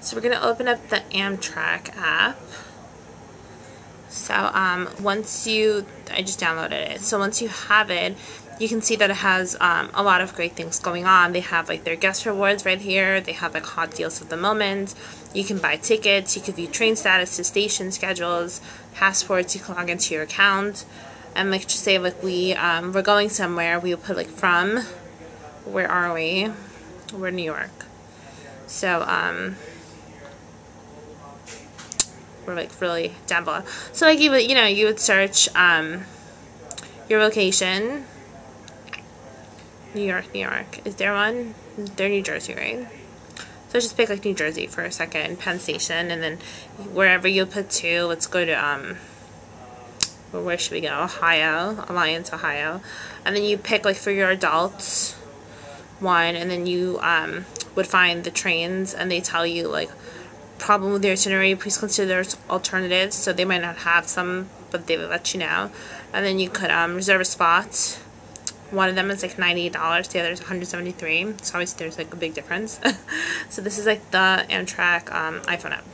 So we're going to open up the Amtrak app. So um, once you, I just downloaded it. So once you have it, you can see that it has um, a lot of great things going on. They have like their guest rewards right here. They have like hot deals of the moment. You can buy tickets. You can view train status, station schedules, passports. You can log into your account. And like just say like we um, we're going somewhere, we will put like from. Where are we? We're New York. So um, we're like really down below. So like you would you know you would search um, your location New York, New York. Is there one? They're New Jersey, right? So just pick like New Jersey for a second, Penn Station, and then wherever you put to, let's go to, um, where should we go? Ohio, Alliance, Ohio. And then you pick like for your adults one, and then you um, would find the trains, and they tell you like problem with the itinerary, please consider alternatives. So they might not have some, but they will let you know. And then you could um, reserve a spot one of them is like $98, the other is 173 so obviously there's like a big difference. so this is like the Amtrak um, iPhone app.